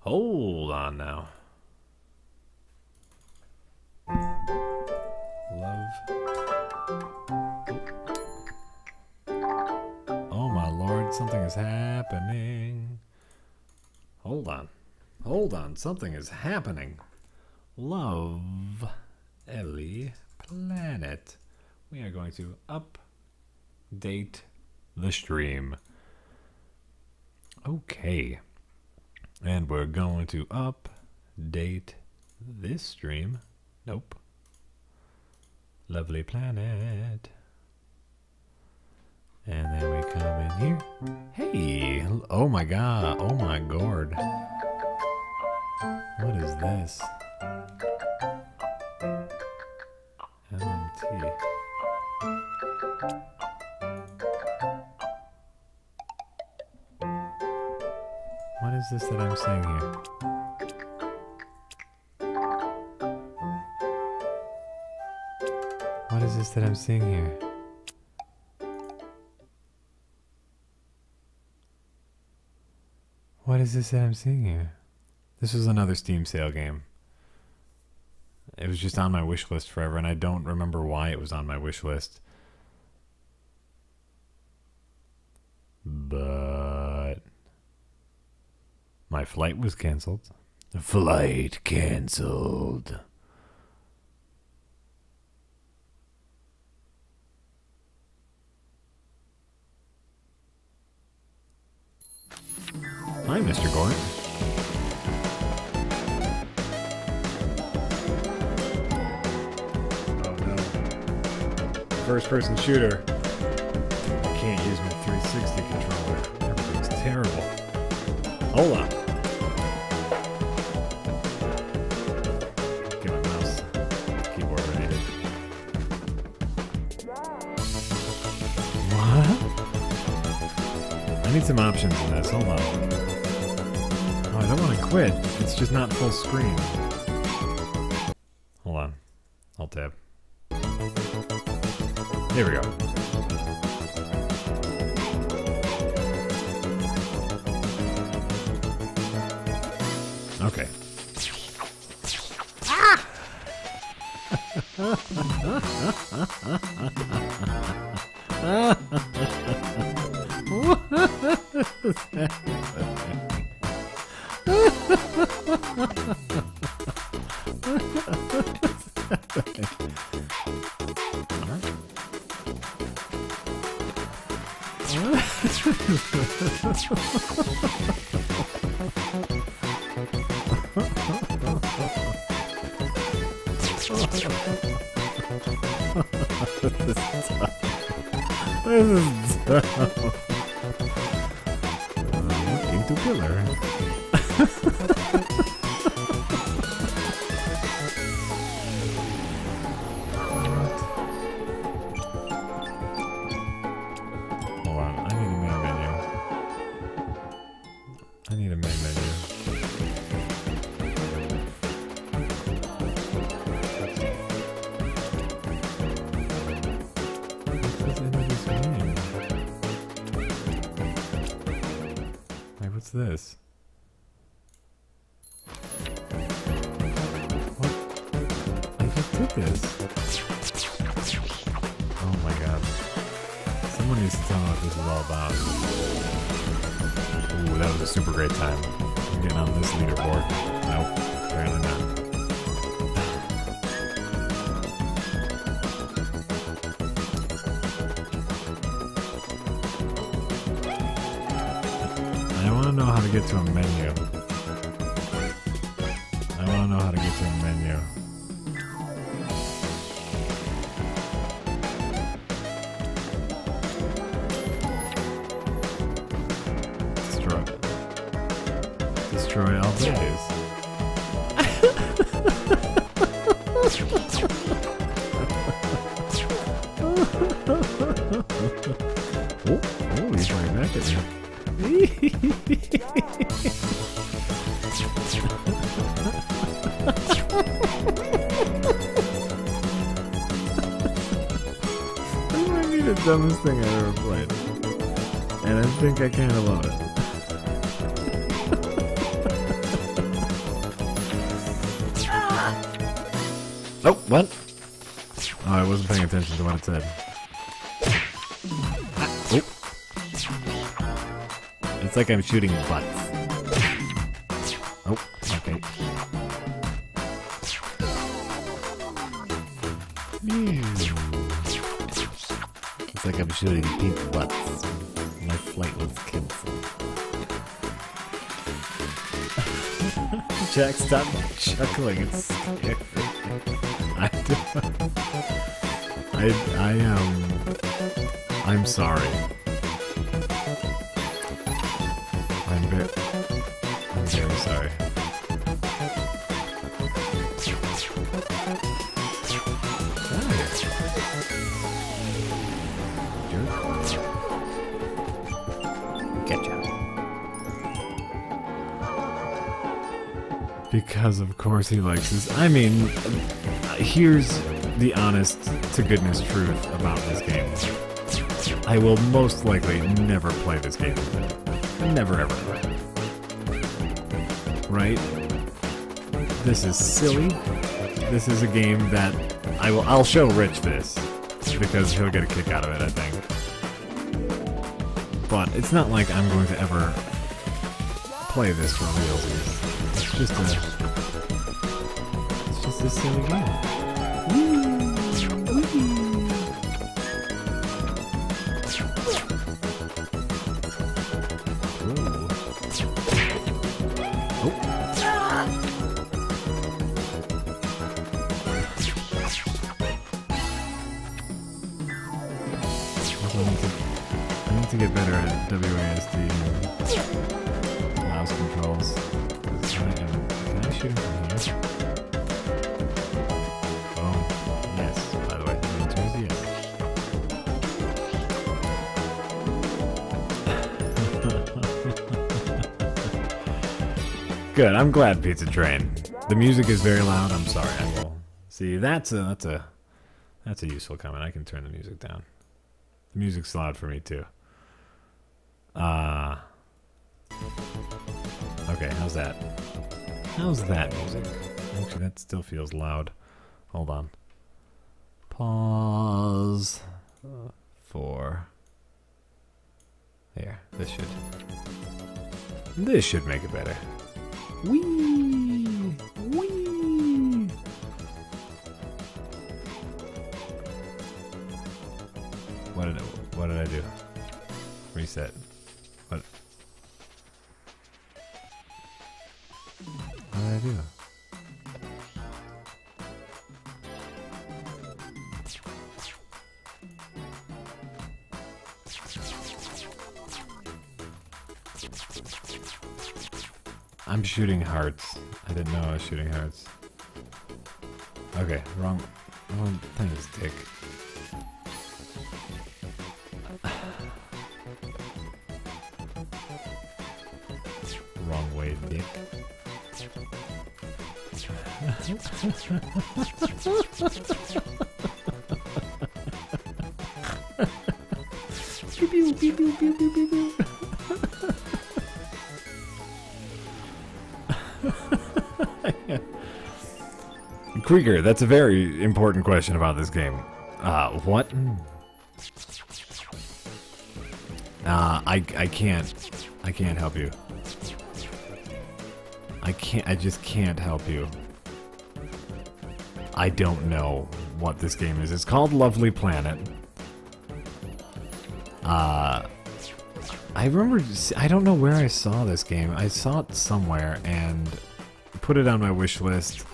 Hold on now. Love. Oh my lord, something is happening. Hold on. Hold on, something is happening. Love Ellie Planet. We are going to update the stream. Okay. And we're going to update this stream. Nope. Lovely planet. And then we come in here. Hey! Oh my god. Oh my gourd. What is this? LMT. What is this that I'm seeing here? What is this that I'm seeing here? What is this that I'm seeing here? This was another Steam sale game. It was just on my wish list forever, and I don't remember why it was on my wish list. But my flight was canceled. Flight canceled. Hi, Mr. Gort. Oh no. First person shooter. I can't use my 360 some options in this. Hold on. Oh, I don't want to quit. It's just not full screen. Hold on. I'll tab. Here we go. Okay. This this? dumbest thing I've ever played. And I think I kind of love it. oh, what? Oh, I wasn't paying attention to what it said. Oh. It's like I'm shooting butts. Shooting pink butts. My flight was cancelled. Jack, stop chuckling. It's scary. I, I, I um, I'm sorry. Because of course he likes this. I mean, here's the honest to goodness truth about this game. I will most likely never play this game. Never ever. Right? This is silly. This is a game that I will I'll show Rich this because he'll get a kick out of it, I think. But it's not like I'm going to ever play this for real. Just a It's just a silly game. Good. I'm glad Pizza Train. The music is very loud. I'm sorry. I will. See, that's a that's a that's a useful comment. I can turn the music down. The music's loud for me too. Uh Okay, how's that? How's that music? Actually, that still feels loud. Hold on. Pause. For. Here, this should. This should make it better. Wee! Wee! What did I, what did I do? Reset. What? What did I do? I'm shooting hearts. I didn't know I was shooting hearts. Okay, wrong. Wrong thanks, Dick. Wrong way, Dick. Krieger, that's a very important question about this game. Uh, what? Uh, I, I can't, I can't help you. I can't, I just can't help you. I don't know what this game is. It's called Lovely Planet. Uh, I remember, I don't know where I saw this game. I saw it somewhere and put it on my wish list.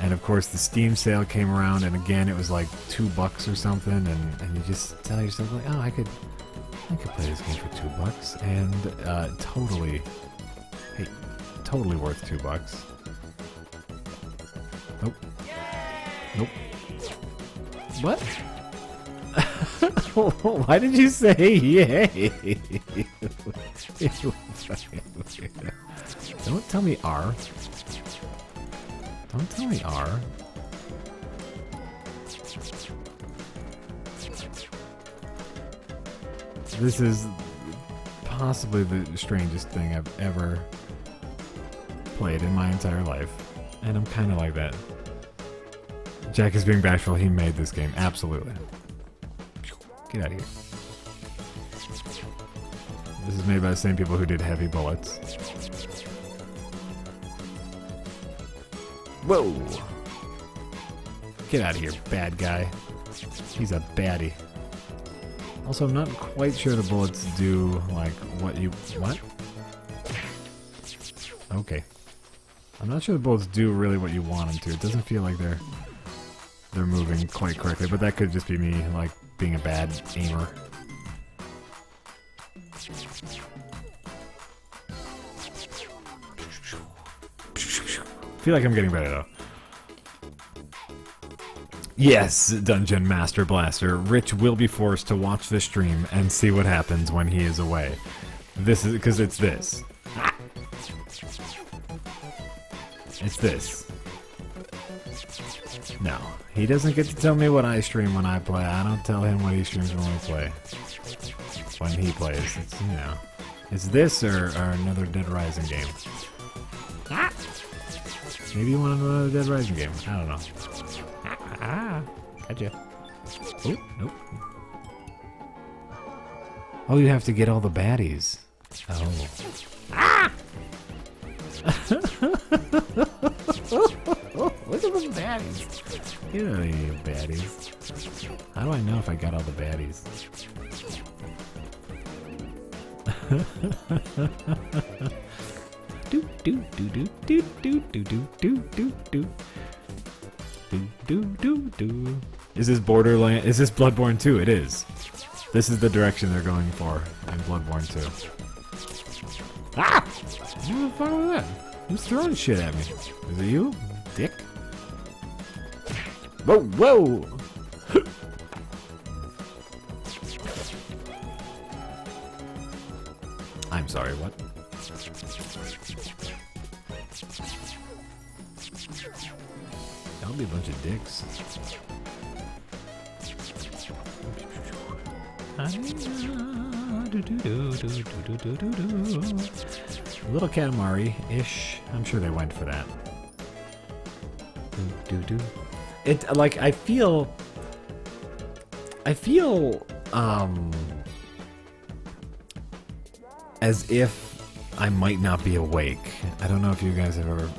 And of course, the Steam sale came around, and again, it was like two bucks or something. And, and you just tell yourself, like, oh, I could, I could play this game for two bucks, and uh, totally, hey, totally worth two bucks. Nope. Nope. What? Why did you say yay? Don't tell me R. Don't tell me R. This is possibly the strangest thing I've ever played in my entire life. And I'm kind of like that. Jack is being bashful. He made this game. Absolutely. Get out of here. This is made by the same people who did Heavy Bullets. Whoa! Get out of here, bad guy. He's a baddie. Also, I'm not quite sure the bullets do, like, what you... What? Okay. I'm not sure the bullets do really what you want them to. It doesn't feel like they're they're moving quite correctly, but that could just be me, like, being a bad aimer. Feel like I'm getting better, though. Yes, Dungeon Master Blaster. Rich will be forced to watch the stream and see what happens when he is away. This is because it's this. It's this. No, he doesn't get to tell me what I stream when I play. I don't tell him what he streams when we play. When he plays, it's you know, it's this or, or another Dead Rising game. Maybe you want another Dead Rising game. I don't know. Ah, gotcha. Oh, nope. Oh, you have to get all the baddies. Oh. Ah! Look at the baddies. Of here, baddies. How do I know if I got all the baddies? do do do do do do do do do do do do do do. Is this Borderland? Is this Bloodborne 2? It is. This is the direction they're going for in Bloodborne 2. Ah! What the fuck was that? Who's throwing shit at me? Is it you? Dick? Whoa, whoa! A bunch of dicks. Little Katamari-ish. I'm sure they went for that. It, like, I feel... I feel, um... As if I might not be awake. I don't know if you guys have ever...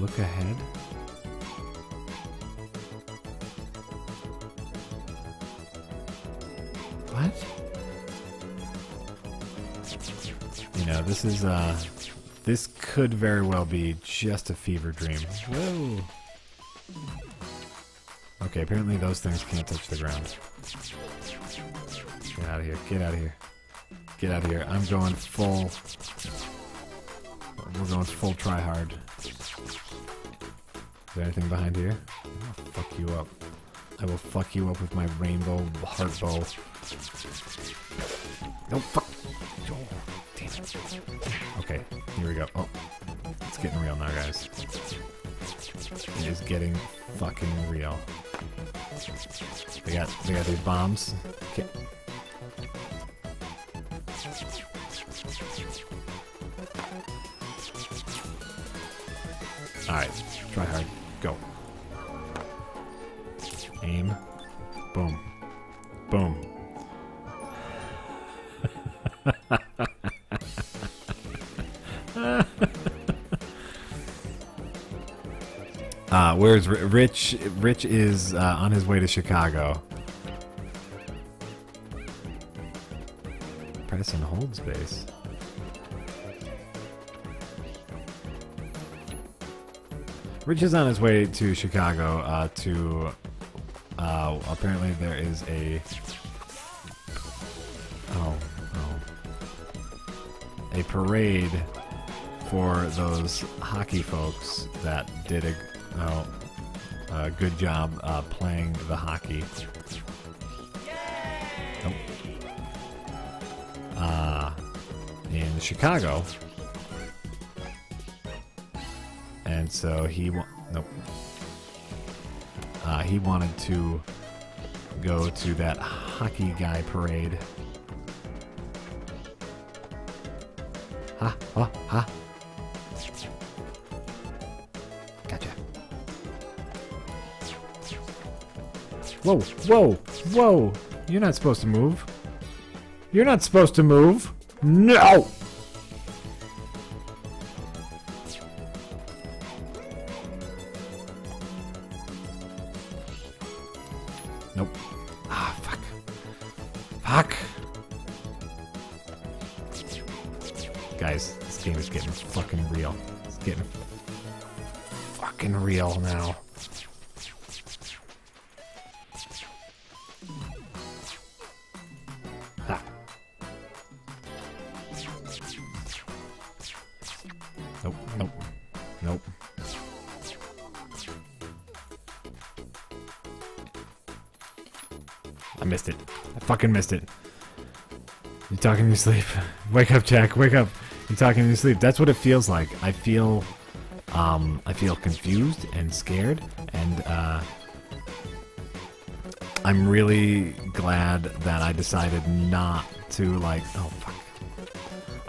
look ahead? What? You know, this is, uh... This could very well be just a fever dream. Whoa! Okay, apparently those things can't touch the ground. Get out of here. Get out of here. Get out of here. I'm going full... We're going full try hard. There anything behind here? I'll fuck you up. I will fuck you up with my rainbow heart bow. No, fuck! Oh. Okay, here we go. Oh, it's getting real now, guys. It is getting fucking real. They got, they got these bombs. Okay. Alright, try hard. Where's Rich? Rich is uh, on his way to Chicago. Press and hold space. Rich is on his way to Chicago uh, to. Uh, apparently, there is a. Oh, oh. A parade for those hockey folks that did a, oh, a good job uh, playing the hockey. Nope. Uh, in Chicago. And so he wa- nope. Uh, he wanted to go to that hockey guy parade. Ha ha ha. Whoa, whoa, whoa! You're not supposed to move. You're not supposed to move. No! It. You're talking in your sleep. Wake up, Jack. Wake up. You're talking in your sleep. That's what it feels like. I feel, um, I feel confused and scared, and uh, I'm really glad that I decided not to like. Oh fuck.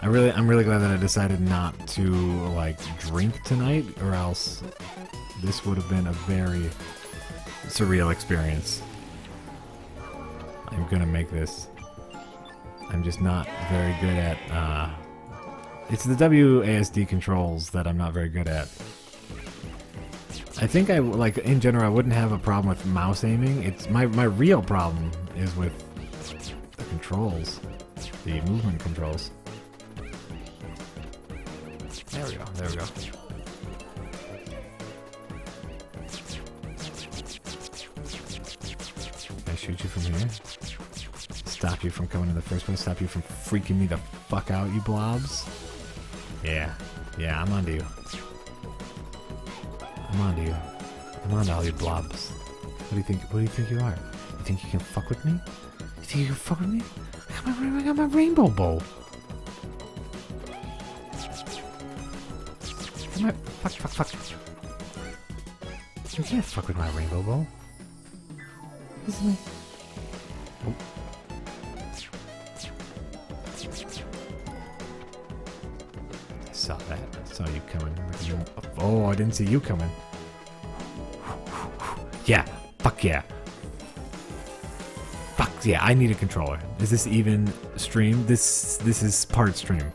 I really, I'm really glad that I decided not to like drink tonight, or else this would have been a very surreal experience. Gonna make this. I'm just not very good at, uh... It's the WASD controls that I'm not very good at. I think I, like, in general, I wouldn't have a problem with mouse aiming. It's, my, my real problem is with the controls. The movement controls. There we go, there we go. I shoot you from here? Stop you from coming in the first place? Stop you from freaking me the fuck out, you blobs? Yeah. Yeah, I'm onto you. I'm onto you. I'm onto all you blobs. What do you think? What do you think you are? You think you can fuck with me? You think you can fuck with me? I got my, I got my rainbow bow. On, fuck, fuck, fuck. You can't fuck with my rainbow bow. This is my. Oh, I didn't see you coming. Yeah. Fuck yeah. Fuck yeah. I need a controller. Is this even stream? This this is part stream.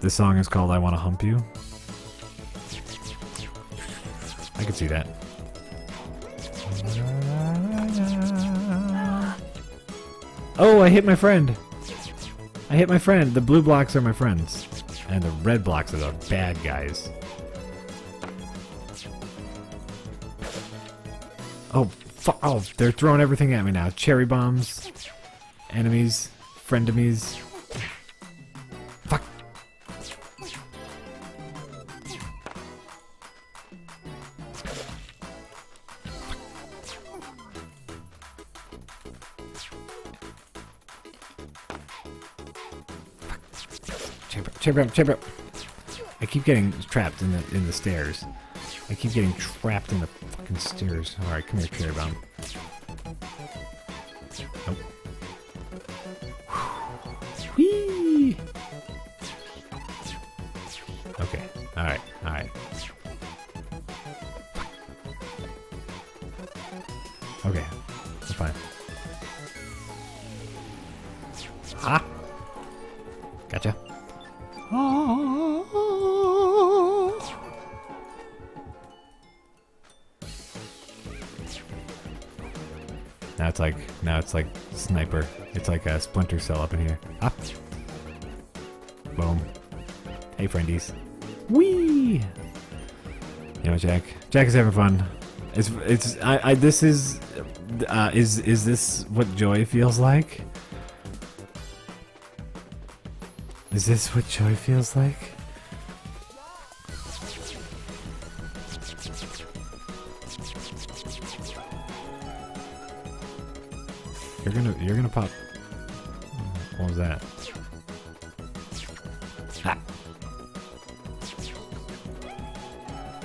This song is called "I Want to Hump You." I can see that. Oh, I hit my friend. I hit my friend. The blue blocks are my friends. And the red blocks are the bad guys. Oh, oh, they're throwing everything at me now. Cherry bombs, enemies, friendemies. Chamber, chamber. I keep getting trapped in the in the stairs. I keep getting trapped in the fucking stairs. All right, come here, cherry bomb. Like a splinter cell up in here. Ah. Boom. Hey friendies. Whee! You know, Jack. Jack is having fun. It's it's I, I this is uh, is is this what joy feels like? Is this what joy feels like?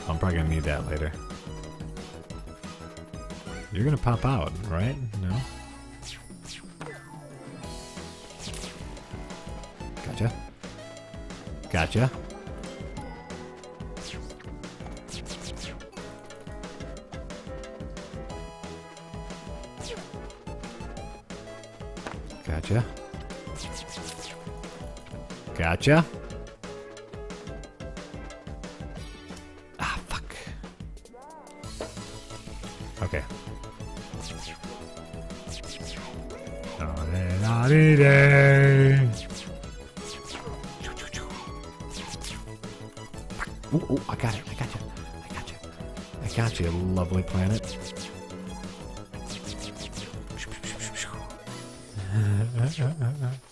I'm probably gonna need that later. You're gonna pop out, right? No? Gotcha. Gotcha. Gotcha. Gotcha. Got. I got you. I got you. I got you, lovely planet.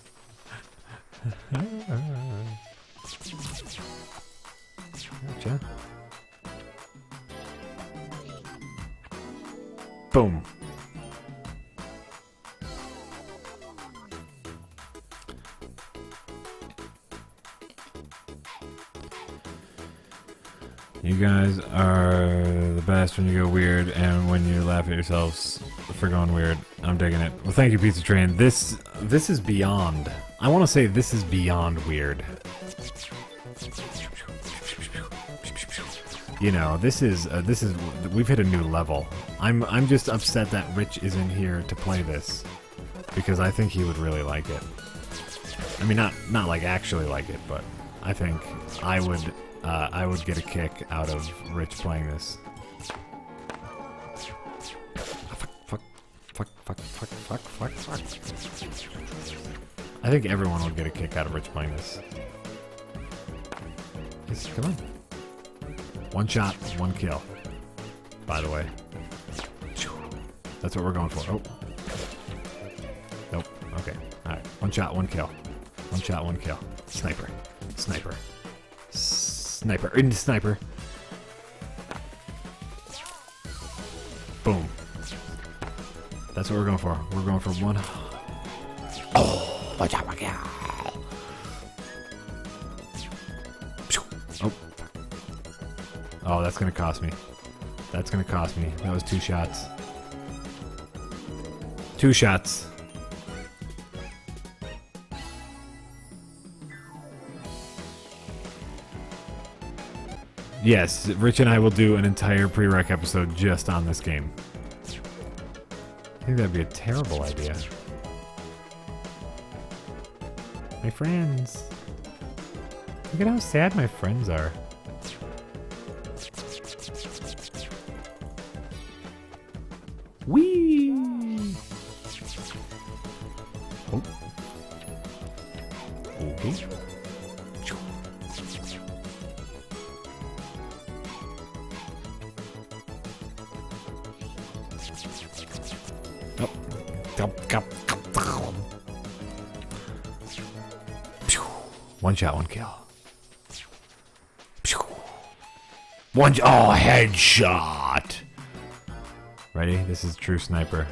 yourselves for going weird. I'm digging it. Well, thank you, Pizza Train. This this is beyond. I want to say this is beyond weird. You know, this is uh, this is we've hit a new level. I'm I'm just upset that Rich isn't here to play this because I think he would really like it. I mean, not not like actually like it, but I think I would uh, I would get a kick out of Rich playing this. Fuck, fuck, fuck, fuck, fuck. I think everyone will get a kick out of Rich playing this. Just, come on. One shot, one kill. By the way. That's what we're going for. Oh. Nope. Okay. Alright. One shot, one kill. One shot, one kill. Sniper. Sniper. Sniper. In sniper. Boom. That's what we're going for. We're going for one. Oh, watch out, watch out. Oh. Oh, that's gonna cost me. That's gonna cost me. That was two shots. Two shots. Yes, Rich and I will do an entire Pre-Rec episode just on this game. Think that'd be a terrible idea. My friends. Look at how sad my friends are. Whee! Oh. Okay. One shot, one kill. One oh headshot. Ready? This is true sniper.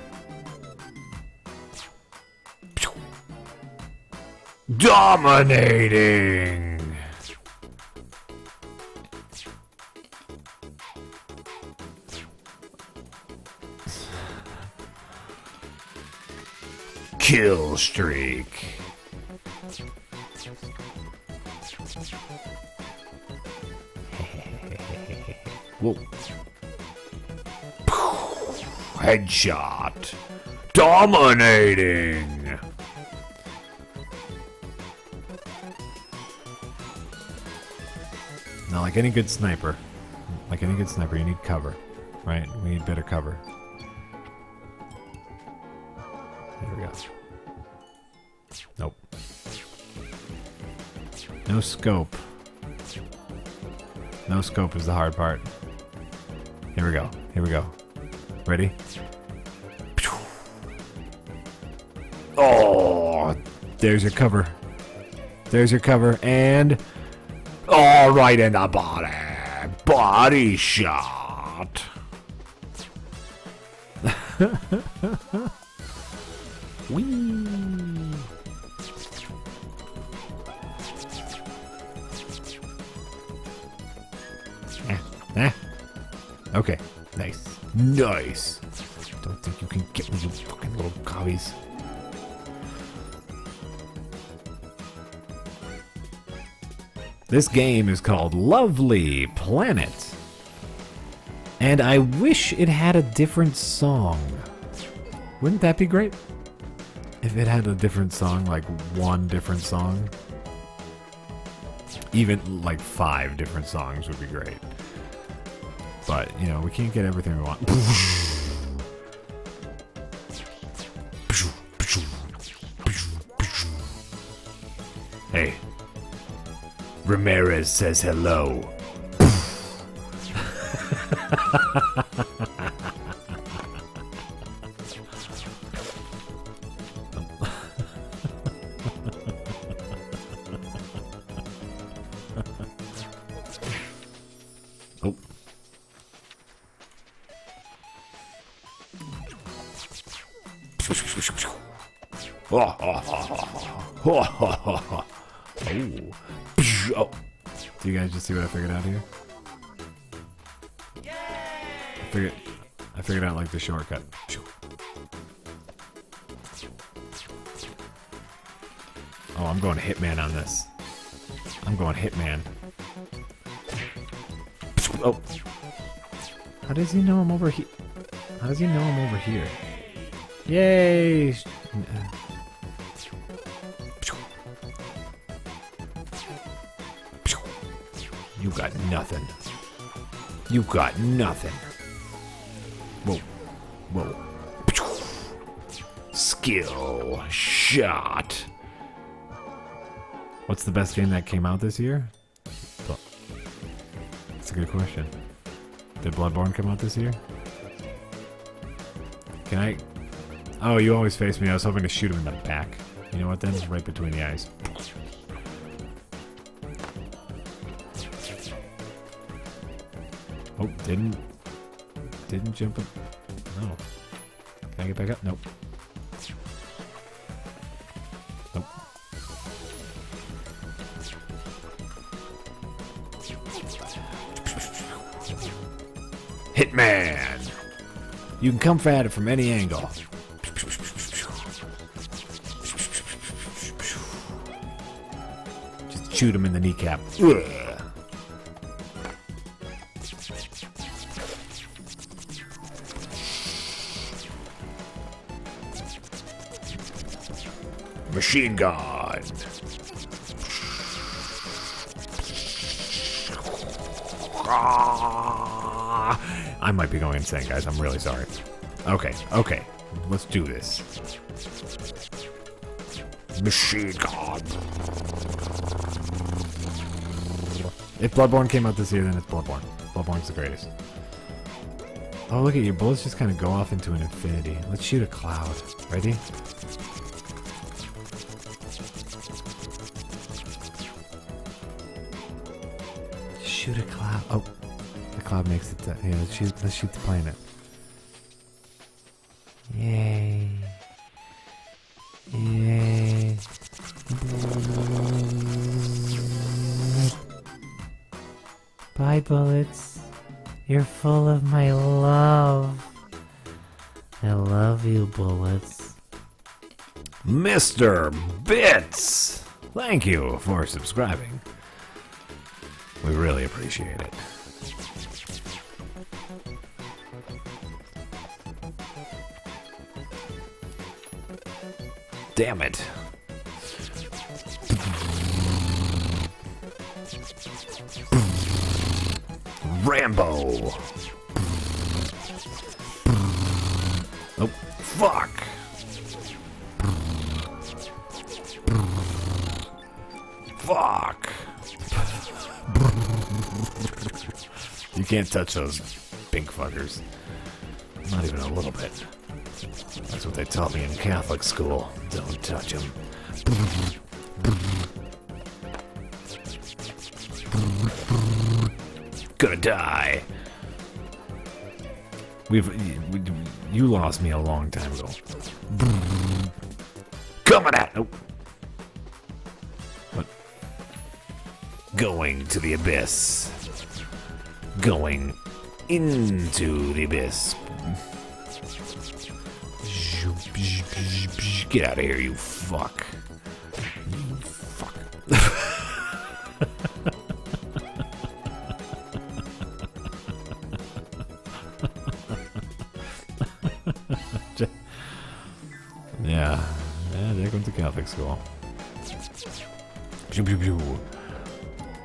Dominating. Kill streak. Whoa. Headshot. Dominating. Now, like any good sniper, like any good sniper, you need cover, right? We need better cover. No scope. No scope is the hard part. Here we go. Here we go. Ready? Oh, there's your cover. There's your cover, and all right in the body, body shot. Okay, nice. Nice. Don't think you can get me, you fucking little gobbies. This game is called Lovely Planet. And I wish it had a different song. Wouldn't that be great? if it had a different song, like one different song, even like five different songs would be great. But, you know, we can't get everything we want. Hey. Ramirez says hello. See what I figured out here? I figured I figured out like the shortcut. Oh, I'm going Hitman on this. I'm going Hitman. Oh. How does he know I'm over here? How does he know I'm over here? Yay! Uh, You got nothing. You got nothing. Whoa. Whoa. Skill shot. What's the best game that came out this year? That's a good question. Did Bloodborne come out this year? Can I... Oh, you always face me. I was hoping to shoot him in the back. You know what then? Right between the eyes. Didn't... Didn't jump up... No. Can I get back up? Nope. Nope. Hitman! You can come at it from any angle. Just shoot him in the kneecap. Ugh. Machine gun. Ah. I might be going insane, guys. I'm really sorry. Okay, okay. Let's do this. Machine gun. If Bloodborne came out this year, then it's Bloodborne. Bloodborne's the greatest. Oh, look at your bullets just kind of go off into an infinity. Let's shoot a cloud. Ready? Shoot a cloud. Oh, the cloud makes it. Uh, yeah, let's shoot. Let's shoot the planet. Yay! Yay! Bye, bullets. You're full of my love. I love you, bullets. Mr. Bits! Thank you for subscribing. We really appreciate it. Damn it. Rambo. Oh, fuck. You can't touch those pink fuckers. Not even a little bit. That's what they taught me in Catholic school. Don't touch them. Gonna die. We've we, you lost me a long time ago. Coming at oh. What? Going to the abyss. Going into the abyss. Get out of here, you fuck. You fuck. yeah. Catholic school. Pew, pew, pew.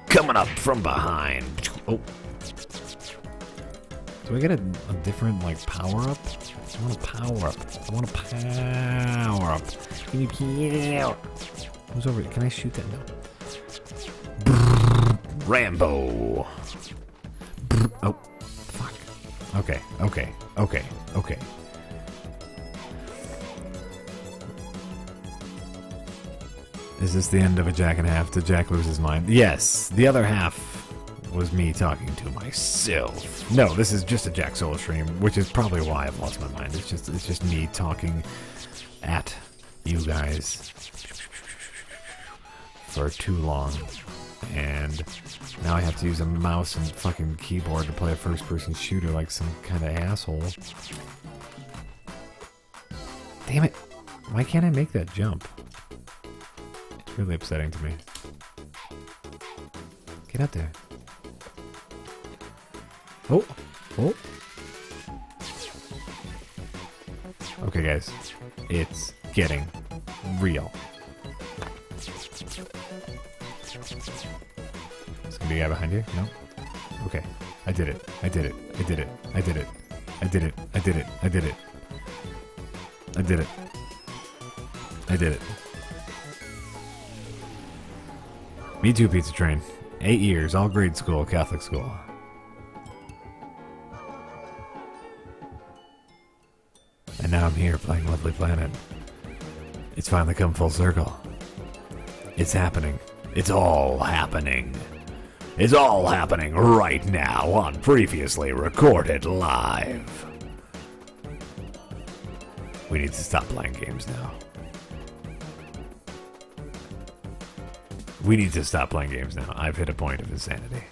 Coming up from behind. Oh. Do I get a, a different, like, power up? I want a power up. I want a power up. Give me power. Who's over here? Can I shoot that? No. Rambo. Oh, fuck. Okay, okay, okay, okay. Is this the end of a Jack and a half? Did Jack lose his mind? Yes. The other half was me talking to myself. No, this is just a Jack Solo stream, which is probably why I've lost my mind. It's just it's just me talking at you guys for too long. And now I have to use a mouse and fucking keyboard to play a first person shooter like some kind of asshole. Damn it. Why can't I make that jump? It's really upsetting to me. Get out there. Oh, oh. Okay, guys. It's getting real. Is gonna be a guy behind you? No? Okay. I did it. I did it. I did it. I did it. I did it. I did it. I did it. I did it. I did it. Me too, Pizza Train. Eight years, all grade school, Catholic school. I'm here playing Lovely Planet. It's finally come full circle. It's happening. It's all happening. It's all happening right now on previously recorded live. We need to stop playing games now. We need to stop playing games now. I've hit a point of insanity.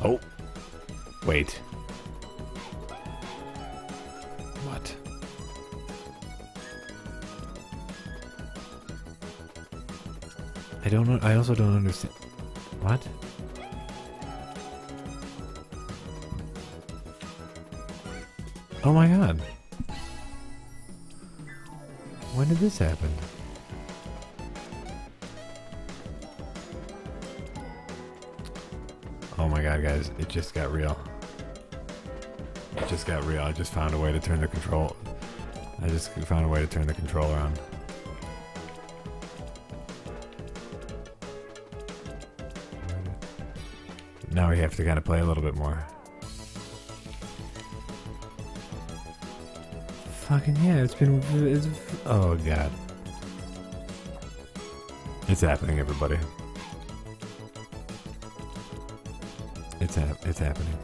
Oh. Wait. I don't. I also don't understand. What? Oh my god. When did this happen? Oh my god, guys. It just got real. It just got real. I just found a way to turn the control. I just found a way to turn the controller on. Now we have to kind of play a little bit more. Fucking yeah, it's been. It's, oh god. It's happening, everybody. It's hap it's happening.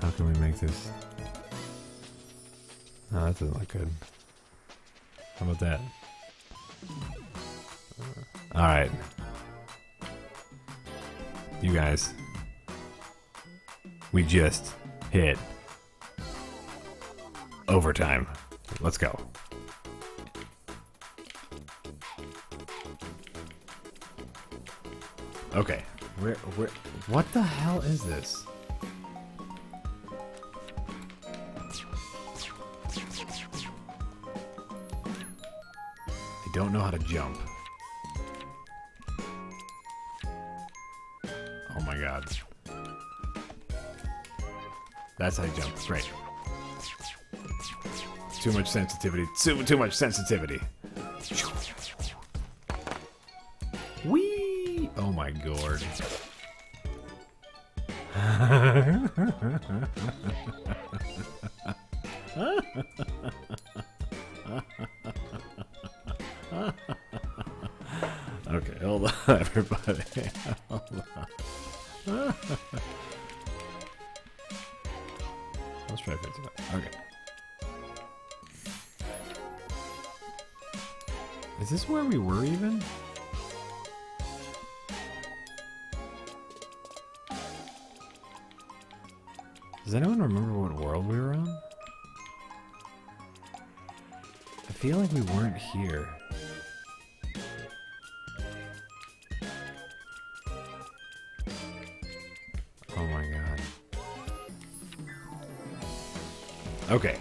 How can we make this? No, that doesn't look good. How about that? Alright. You guys. We just hit overtime. Let's go. Okay. Where where what the hell is this? I don't know how to jump. That's how you jump. Great. Too much sensitivity. Too, too much sensitivity. Whee! Oh my god. okay, hold on, everybody. Hold on. Let's try to fix it. Okay. Is this where we were even? Does anyone remember what world we were on? I feel like we weren't here. Okay.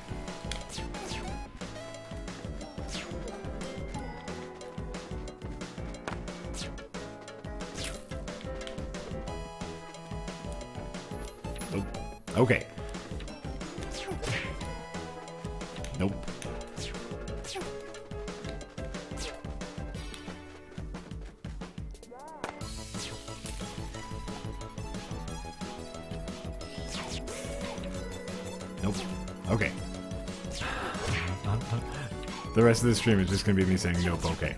Rest of the stream is just gonna be me saying nope, okay.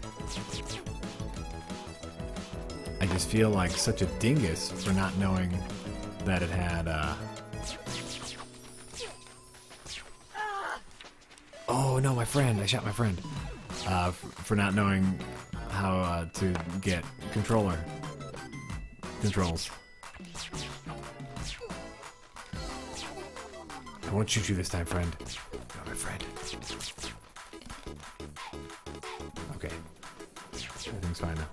I just feel like such a dingus for not knowing that it had, uh... Oh no, my friend! I shot my friend. Uh, for not knowing how uh, to get controller controls. I won't shoot you this time. Friend. Fine now.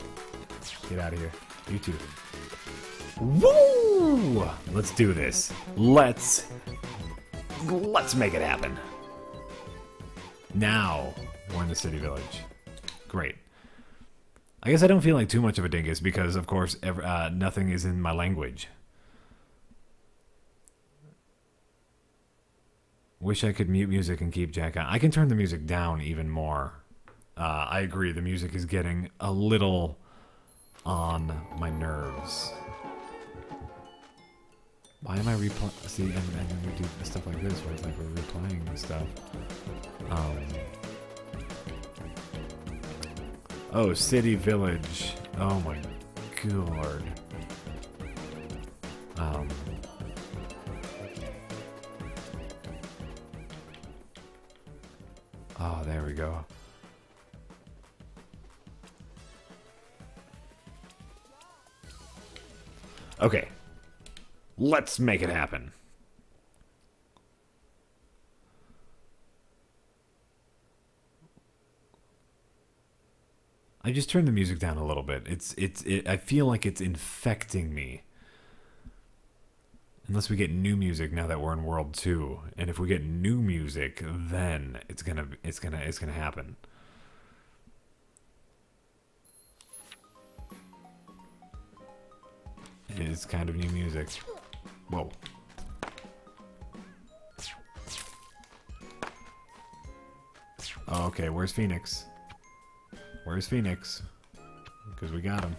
Get out of here. You too. Woo! Let's do this. Let's let's make it happen. Now we're in the city village. Great. I guess I don't feel like too much of a dingus because, of course, ev uh, nothing is in my language. Wish I could mute music and keep Jack on. I can turn the music down even more. Uh, I agree, the music is getting a little on my nerves. Why am I replaying? See, and, and then we do stuff like this it's like we're replaying the stuff. Um, oh, city village. Oh my god. Um, oh, there we go. Okay. Let's make it happen. I just turned the music down a little bit. It's it's it, I feel like it's infecting me. Unless we get new music now that we're in World 2. And if we get new music, then it's going to it's going to it's going to happen. Is kind of new music. Whoa. Oh, okay, where's Phoenix? Where's Phoenix? Because we got him.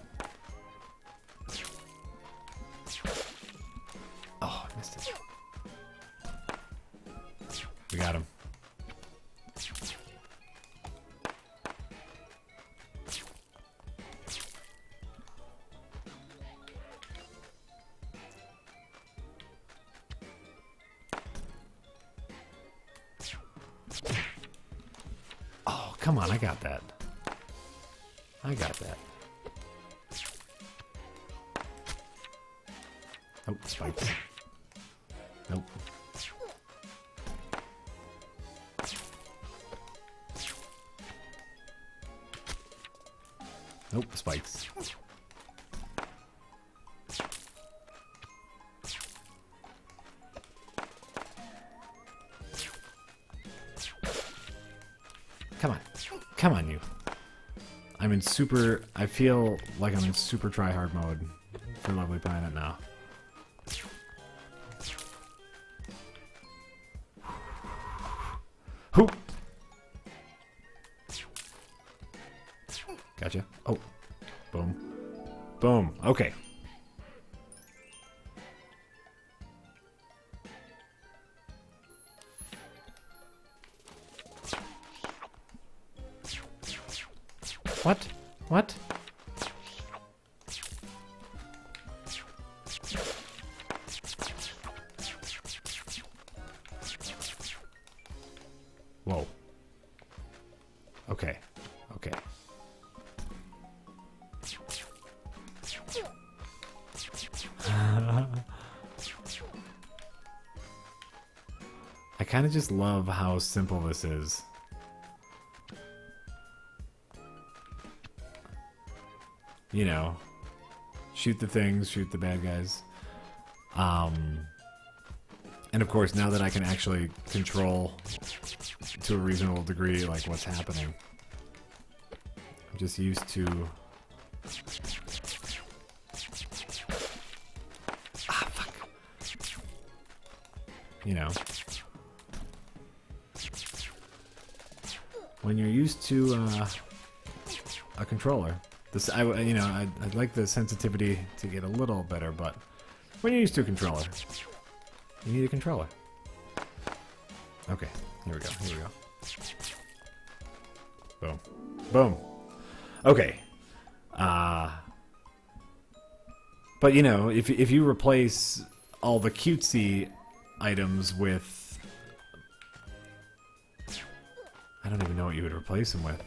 Super... I feel like I'm in super try-hard mode for Lovely Planet now. Kind of just love how simple this is. You know, shoot the things, shoot the bad guys. Um, And of course, now that I can actually control to a reasonable degree, like what's happening, I'm just used to. Ah. You know. To uh, a controller, this I you know I I'd like the sensitivity to get a little better, but when you're used to a controller, you need a controller. Okay, here we go. Here we go. Boom. Boom. Okay. Uh But you know, if if you replace all the cutesy items with replace him with.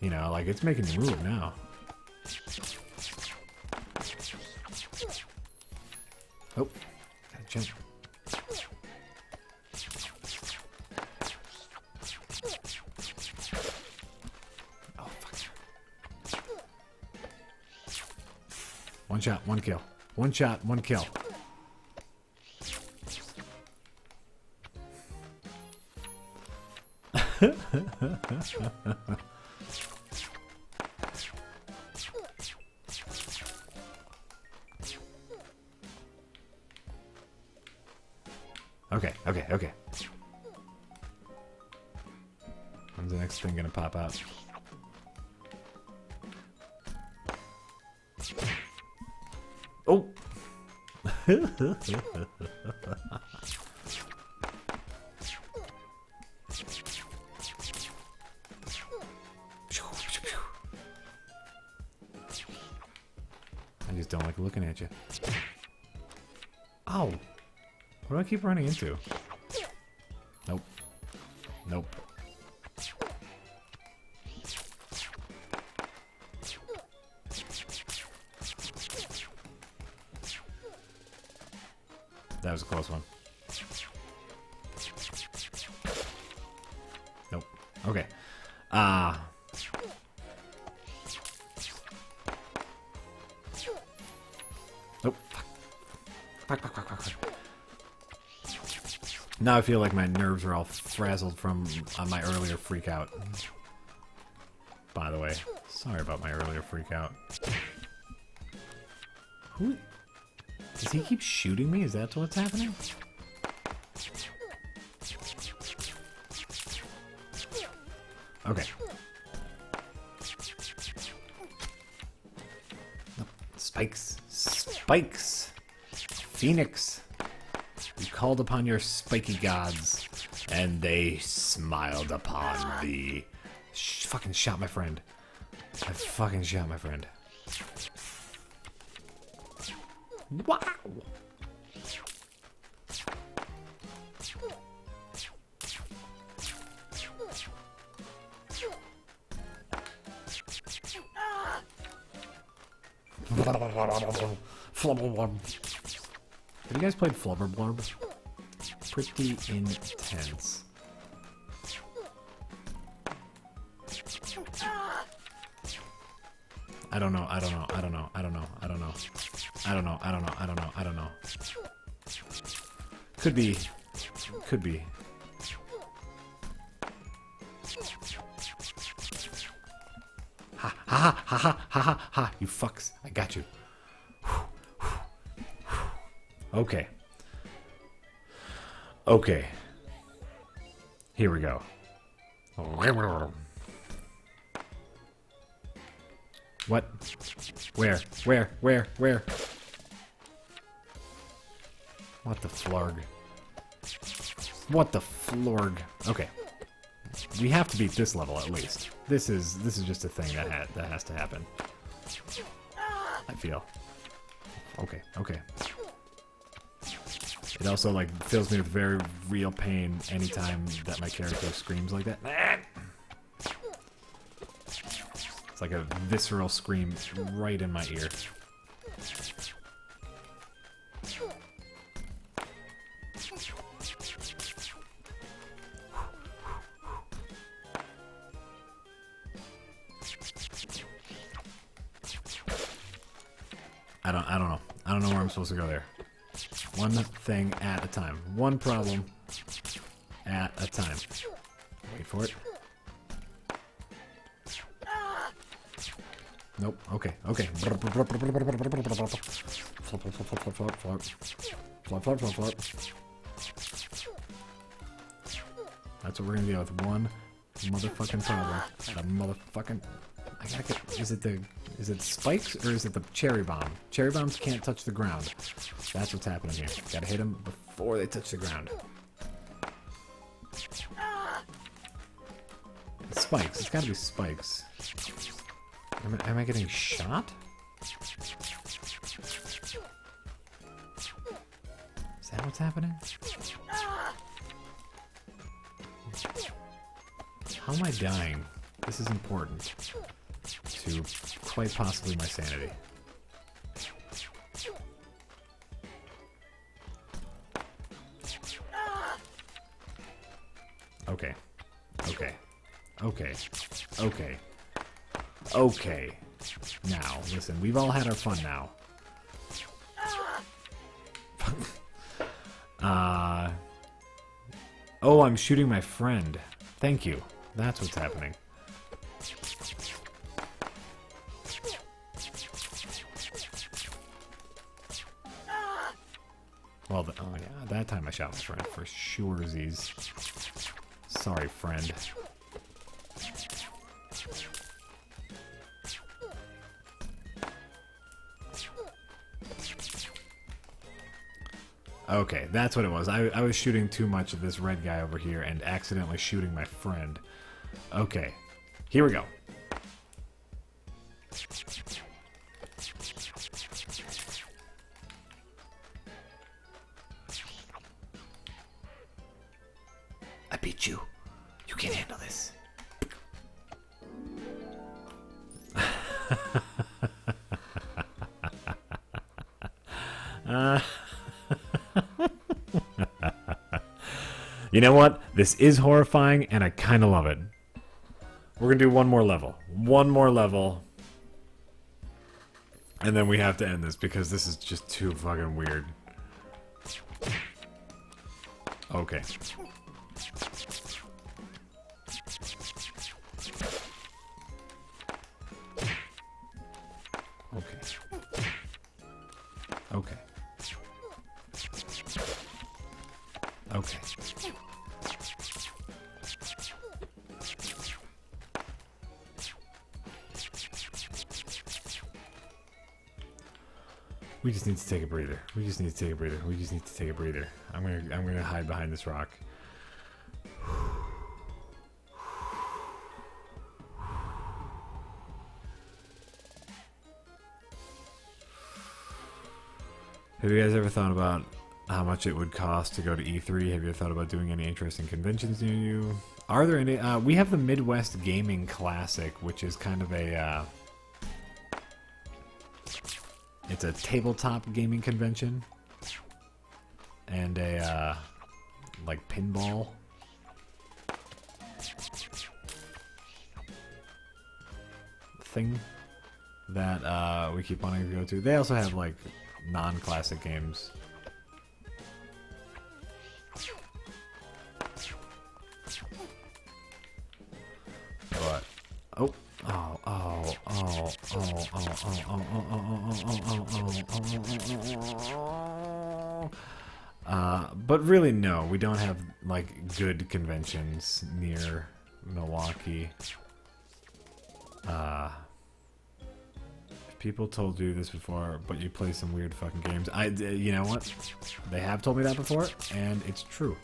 You know, like it's making you move now. Oh, gotta jump. Oh. One shot, one kill. One shot, one kill. Okay, okay, okay. When's the next thing gonna pop out? Oh! keep running into? Now I feel like my nerves are all frazzled from uh, my earlier freak out. By the way, sorry about my earlier freak out. Who? Does he keep shooting me? Is that what's happening? Okay. Spikes. Spikes. Phoenix. Called upon your spiky gods, and they smiled upon thee. Sh fucking shot my friend. I fucking shot my friend. Wow! Have you guys played Flubber Blurb? Pretty intense. I don't know, I don't know, I don't know, I don't know, I don't know. I don't know, I don't know, I don't know, I don't know. Could be. Could be. Ha ha ha ha ha ha ha you fucks. I got you. Okay. Okay. Here we go. What? Where? Where? Where? Where? What the florg? What the florg? Okay. We have to beat this level at least. This is this is just a thing that ha that has to happen. I feel. Okay, okay. It also like fills me with very real pain anytime that my character screams like that. It's like a visceral scream right in my ear. I don't I don't know. I don't know where I'm supposed to go there. One thing at a time. One problem at a time. Wait for it. Nope. Okay. Okay. That's what we're gonna deal with. One motherfucking problem. A motherfucking. I gotta get. Is it the? Is it spikes or is it the cherry bomb? Cherry bombs can't touch the ground. That's what's happening here. Gotta hit them before they touch the ground. Spikes. It's gotta be spikes. Am I, am I getting shot? Is that what's happening? How am I dying? This is important to quite possibly my sanity. Okay. Okay. Okay. Okay. Okay. Now, listen, we've all had our fun now. uh... Oh, I'm shooting my friend. Thank you. That's what's happening. Well, the, oh yeah, that time I shot my friend for sure. Sorry, friend. Okay, that's what it was. I, I was shooting too much of this red guy over here and accidentally shooting my friend. Okay, here we go. You know what? This is horrifying, and I kind of love it. We're going to do one more level. One more level. And then we have to end this because this is just too fucking weird. Okay. We just need to take a breather. We just need to take a breather. We just need to take a breather. I'm gonna I'm gonna hide behind this rock. Have you guys ever thought about how much it would cost to go to E3? Have you ever thought about doing any interesting conventions near you? Are there any? Uh, we have the Midwest Gaming Classic, which is kind of a. Uh, a tabletop gaming convention, and a uh, like pinball. Thing that uh, we keep wanting to go to. They also have like non-classic games. We don't have like good conventions near Milwaukee. Uh, People told you this before, but you play some weird fucking games. I, you know what? They have told me that before, and it's true.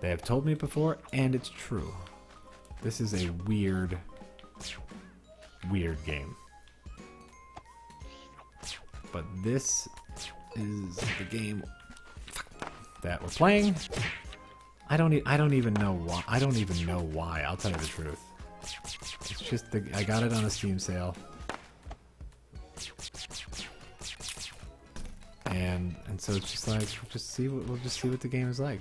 They have told me before, and it's true. This is a weird, weird game. But this is the game that we're playing. I don't. E I don't even know why. I don't even know why. I'll tell you the truth. It's just the. I got it on a Steam sale. And and so it's just like we'll just see what we'll just see what the game is like.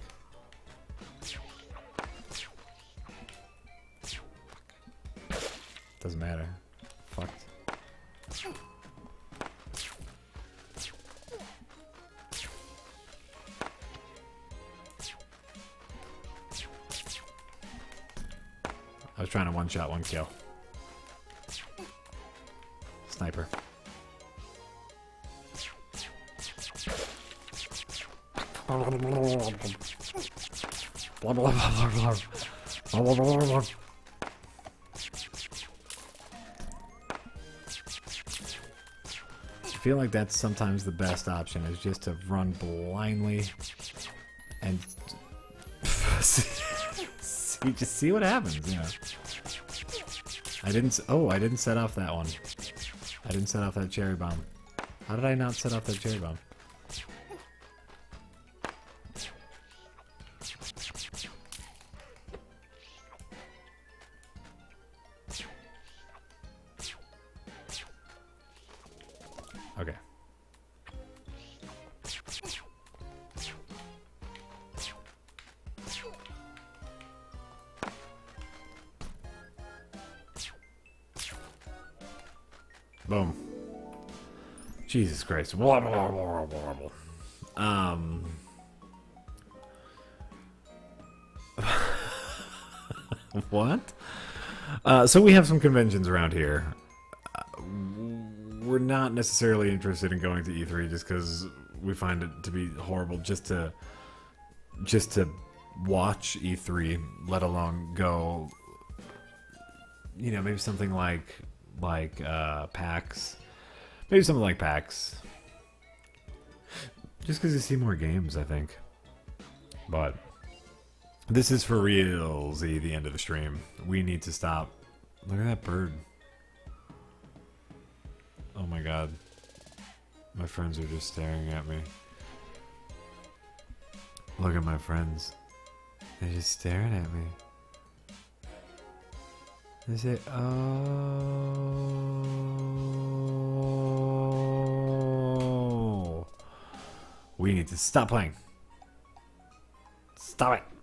Doesn't matter. Fucked. I was trying to one shot, one kill. Sniper. Blah, blah, blah, blah, blah. Blah, blah, blah, blah, blah. I feel like that's sometimes the best option is just to run blindly and see, just see what happens, you know. I didn't oh, I didn't set off that one. I didn't set off that cherry bomb. How did I not set off that cherry bomb? Boom. Jesus Christ. Um. what? Uh, so we have some conventions around here. We're not necessarily interested in going to E3 just because we find it to be horrible just to just to watch E3, let alone go. You know, maybe something like like uh, PAX, maybe something like PAX. Just because you see more games, I think. But this is for real, Z. The end of the stream. We need to stop. Look at that bird. Oh my god. My friends are just staring at me. Look at my friends. They're just staring at me. They say, oh. We need to stop playing. Stop it.